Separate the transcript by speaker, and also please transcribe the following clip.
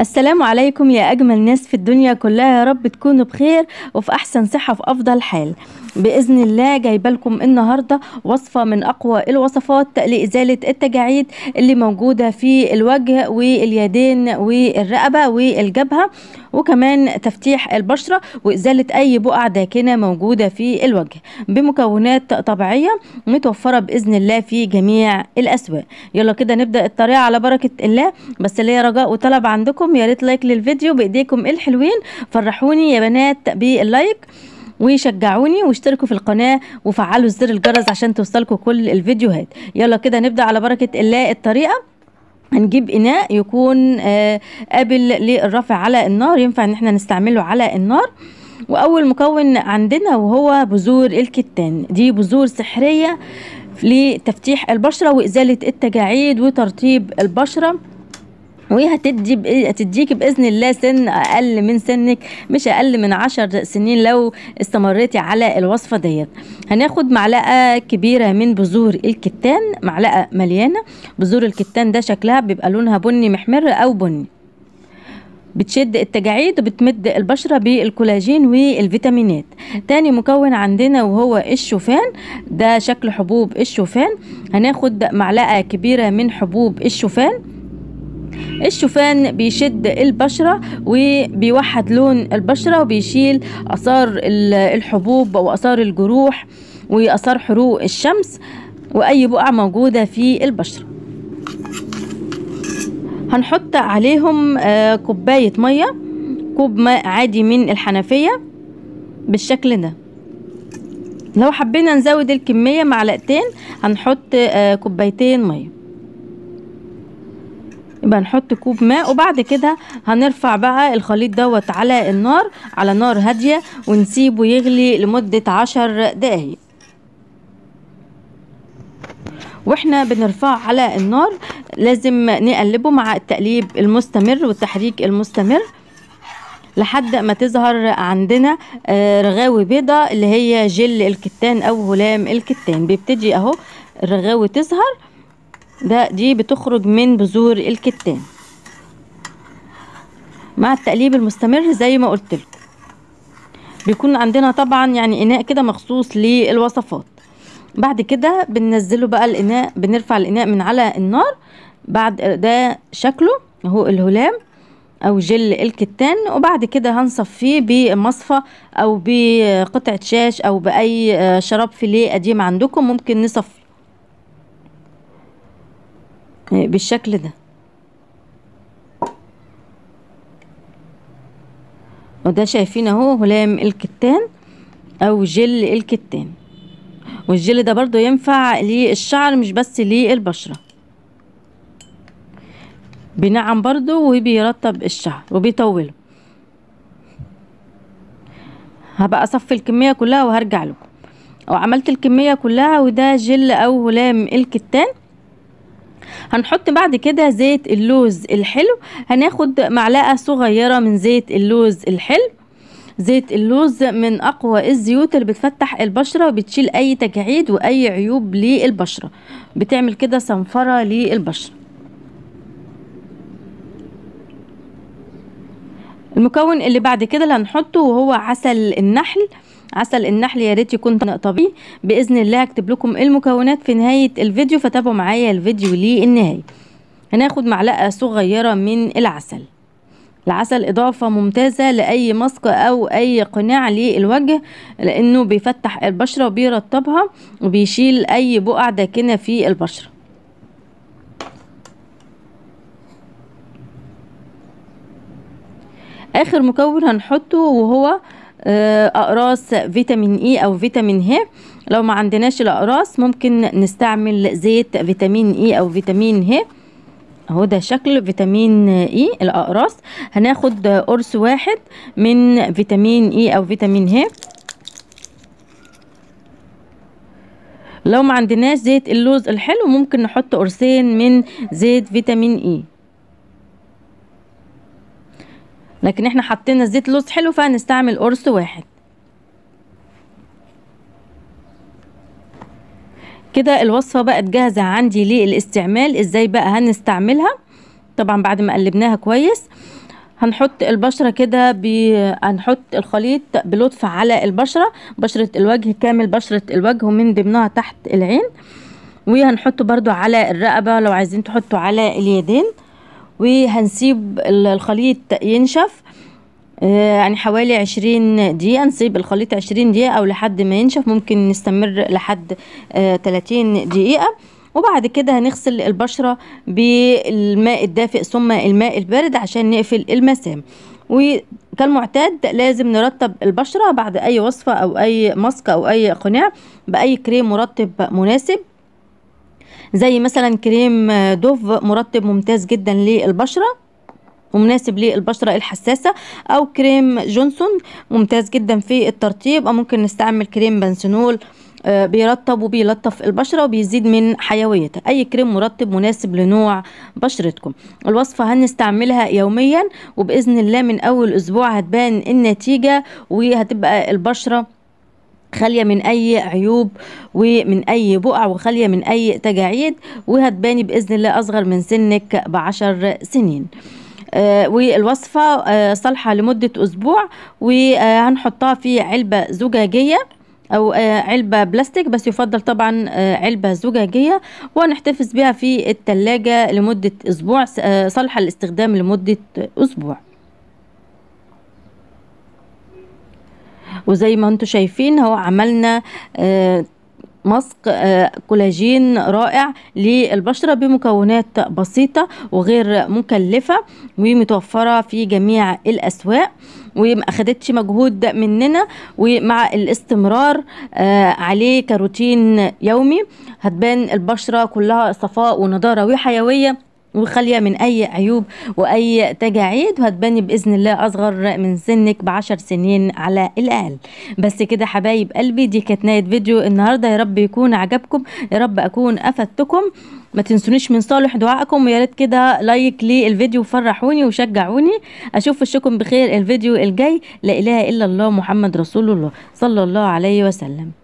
Speaker 1: السلام عليكم يا أجمل ناس في الدنيا كلها يا رب تكونوا بخير وفي أحسن صحة وفي أفضل حال. بإذن الله جايبة لكم النهاردة وصفة من أقوى الوصفات لإزالة التجاعيد اللي موجودة في الوجه واليدين والرقبة والجبهة وكمان تفتيح البشرة وإزالة أي بقع داكنة موجودة في الوجه. بمكونات طبيعية متوفرة بإذن الله في جميع الأسواق. يلا كده نبدأ الطريقة على بركة الله. بس ليا رجاء وطلب عندكم يا ريت لايك للفيديو بإيديكم الحلوين فرحوني يا بنات باللايك ويشجعوني واشتركوا في القناة وفعلوا زر الجرس عشان توصلكم كل الفيديوهات. يلا كده نبدأ على بركة الله الطريقة. هنجيب إناء يكون آه قابل للرفع على النار ينفع إن إحنا نستعمله على النار. وأول مكون عندنا وهو بذور الكتان. دي بذور سحرية لتفتيح البشرة وإزالة التجاعيد وترطيب البشرة. وهي هتدي هتديكي بإذن الله سن أقل من سنك مش أقل من عشر سنين لو استمريتي على الوصفة ديت. هناخد معلقة كبيرة من بذور الكتان معلقة مليانة. بذور الكتان ده شكلها بيبقى لونها بني محمر أو بني. بتشد التجاعيد وبتمد البشرة بالكولاجين والفيتامينات. تاني مكون عندنا وهو الشوفان ده شكل حبوب الشوفان. هناخد معلقة كبيرة من حبوب الشوفان. الشوفان بيشد البشرة وبيوحد لون البشرة وبيشيل أثار الحبوب وأثار الجروح وأثار حروق الشمس وأي بقع موجودة في البشرة. هنحط عليهم كوباية مية كوب ماء عادي من الحنفية بالشكل ده. لو حبينا نزود الكمية معلقتين هنحط كوبايتين مية. يبقى نحط كوب ماء وبعد كده هنرفع بقى الخليط دوت على النار على نار هادية ونسيبه يغلي لمدة عشر دقايق. وإحنا بنرفعه على النار لازم نقلبه مع التقليب المستمر والتحريك المستمر لحد ما تظهر عندنا رغاوي بيضة اللي هي جل الكتان أو هلام الكتان. بيبتدي أهو الرغاوي تظهر. ده دي بتخرج من بذور الكتان. مع التقليب المستمر زي ما قلت لكم. بيكون عندنا طبعا يعني إناء كده مخصوص للوصفات. بعد كده بننزله بقى الإناء بنرفع الإناء من على النار. بعد ده شكله أهو الهلام أو جل الكتان. وبعد كده هنصفيه بمصفى أو بقطعة شاش أو بأي شراب فيليه قديم عندكم. ممكن نصفي بالشكل ده. وده شايفين اهو هلام الكتان أو جل الكتان. والجل ده برضو ينفع للشعر مش بس للبشرة. بينعم برضو وبيرطب الشعر وبيطوله. هبقى أصفي الكمية كلها وهرجع لكم. وعملت الكمية كلها وده جل أو هلام الكتان. هنحط بعد كده زيت اللوز الحلو. هناخد معلقة صغيرة من زيت اللوز الحلو. زيت اللوز من أقوى الزيوت اللي بتفتح البشرة وبتشيل أي تجاعيد وأي عيوب للبشرة. بتعمل كده صنفرة للبشرة. المكون اللي بعد كده اللي هنحطه وهو عسل النحل. عسل النحل يا ريت يكون طبيعي. بإذن الله هكتب لكم المكونات في نهاية الفيديو فتابعوا معايا الفيديو للنهاية. هناخد معلقة صغيرة من العسل. العسل إضافة ممتازة لأي مسك أو أي قناع للوجه لأنه بيفتح البشرة وبيرطبها وبيشيل أي بقع داكنة في البشرة. آخر مكون هنحطه وهو أقراص فيتامين اي أو فيتامين ه لو ما عندناش الأقراص ممكن نستعمل زيت فيتامين اي أو فيتامين ه أهو ده شكل فيتامين اي الأقراص. هناخد قرص واحد من فيتامين اي أو فيتامين ه لو ما عندناش زيت اللوز الحلو ممكن نحط قرصين من زيت فيتامين اي لكن إحنا حطينا زيت لوز حلو فهنستعمل قرص واحد. كده الوصفة بقت جاهزة عندي للاستعمال إزاي بقى هنستعملها؟ طبعا بعد ما قلبناها كويس هنحط البشرة كده ب... هنحط الخليط بلطف على البشرة بشرة الوجه كامل بشرة الوجه ومن ضمنها تحت العين وهنحطه برضو على الرقبة لو عايزين تحطوا على اليدين. وهنسيب الخليط ينشف. آه، يعني حوالي عشرين دقيقة نسيب الخليط عشرين دقيقة أو لحد ما ينشف. ممكن نستمر لحد تلاتين دقيقة. وبعد كده هنغسل البشرة بالماء الدافئ ثم الماء البارد عشان نقفل المسام. وكالمعتاد لازم نرطب البشرة بعد أي وصفة أو أي ماسك أو أي قناع بأي كريم مرطب مناسب. زي مثلا كريم دوف مرطب ممتاز جدا للبشرة ومناسب للبشرة الحساسة أو كريم جونسون ممتاز جدا في الترطيب أو ممكن نستعمل كريم بنسنول آه، بيرطب وبيلطف البشرة وبيزيد من حيويتها. أي كريم مرطب مناسب لنوع بشرتكم. الوصفة هنستعملها يوميا وبإذن الله من أول أسبوع هتبان النتيجة وهتبقى البشرة خالية من أي عيوب ومن أي بقع وخالية من أي تجاعيد وهتباني بإذن الله أصغر من سنك بعشر سنين. آه والوصفة آه صالحة لمدة أسبوع وهنحطها في علبة زجاجية أو علبة بلاستيك بس يفضل طبعا علبة زجاجية ونحتفظ بها في التلاجة لمدة أسبوع صالحة للاستخدام لمدة أسبوع. وزي ما أنتم شايفين هو عملنا ماسك كولاجين رائع للبشرة بمكونات بسيطة وغير مكلفة ومتوفرة في جميع الأسواق وما اخدتش مجهود مننا ومع الاستمرار آه عليه كروتين يومي. هتبان البشرة كلها صفاء ونضارة وحيوية. وخالية من أي عيوب وأي تجاعيد وهتبني بإذن الله أصغر من سنك بعشر سنين على الأقل. بس كده حبايب قلبي دي كانت نهاية فيديو النهاردة. يا رب يكون عجبكم يا رب أكون أفدتكم. ما تنسونيش من صالح دعائكم ويا ريت كده لايك للفيديو وفرحوني وشجعوني. أشوف وشكم بخير الفيديو الجاي. لا إله إلا الله محمد رسول الله صلى الله عليه وسلم.